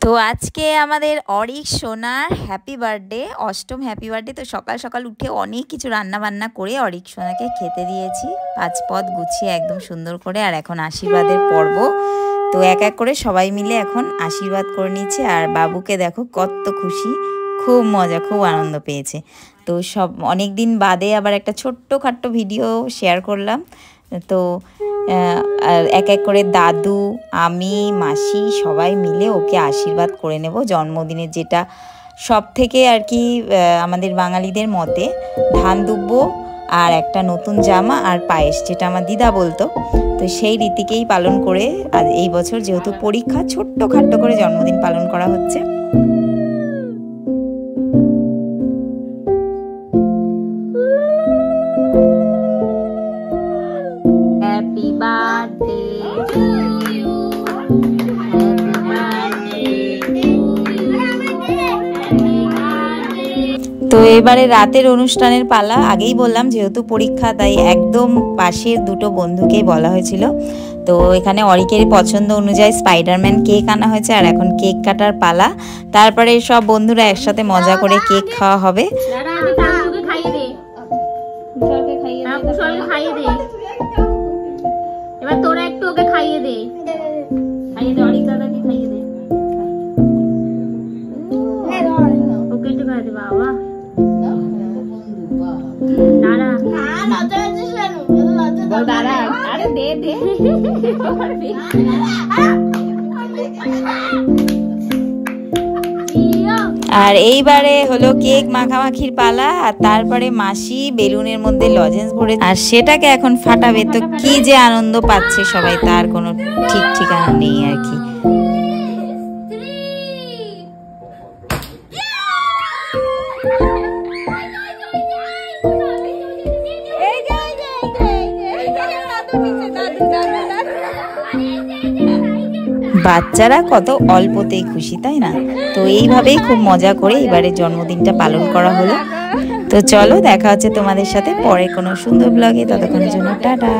তো আজকে আমাদের অরিক সোনার হ্যাপি বার্থডে অষ্টম হ্যাপি বার্থডে তো সকাল সকাল উঠে অনেক কিছু রান্না বান্না করে অরিক সোনাকে খেতে দিয়েছি। পাঁচ পদ গুছিয়ে একদম সুন্দর করে আর এখন আশীর্বাদের পর্ব। তো এক এক করে সবাই মিলে এখন আশীর্বাদ করে নিচ্ছে আর বাবুকে দেখো কত খুশি, খুব মজা, খুব আনন্দ পেয়েছে। তো সব অনেক দিন বাদে আবার একটা ছোট্ট খাট্ট ভিডিও শেয়ার করলাম। তো এক এক করে দাদু, আমি, মাসি সবাই মিলে ওকে আশীর্বাদ করে নেব জন্মদিনে যেটা সব থেকে আর কি আমাদের বাঙালিদের মতে ধান দুব্ব আর একটা নতুন জামা আর পায়েস, যেটা আমার দিদা বলতো। তো সেই রীতিকেই পালন করে আর এই বছর যেহেতু পরীক্ষা, ছোট্ট খাট্ট করে জন্মদিন পালন করা হচ্ছে। এবারে রাতের অনুষ্ঠানের পালা আগেই বললাম যেহেতু পরীক্ষা তাই একদম পাশের দুটো বন্ধুকে বলা হয়েছিল। তো এখানে অরিকের পছন্দ অনুযায়ী স্পাইডারম্যান কেক আনা হয়েছে আর এখন কেক কাটার পালা। তারপরে সব বন্ধুরা একসাথে মজা করে কেক খাওয়া হবে। এবার তোরা একটু ওকে খাইয়ে দে। খাইয়ে দে অরিক দাদাকে খাইয়ে দে। ওকে একটু খাইয়ে দে বাবা। আর এইবারে হলো কেক মাখামাখির পালা, আর তারপরে মাসি বেলুনের মধ্যে লজেন্স ভরে আর সেটাকে এখন ফাটাবে তো কি যে আনন্দ পাচ্ছে সবাই, তার কোনো ঠিক ঠিকানা নেই আর কি। বাচ্চারা কত অল্পতেই খুশি, তাই না? তো এইভাবেই খুব মজা করে এবারে জন্মদিনটা পালন করা হলো। তো চলো, দেখা হচ্ছে তোমাদের সাথে পরে কোনো সুন্দর ব্লগে ততক্ষণের জন্য টাটা।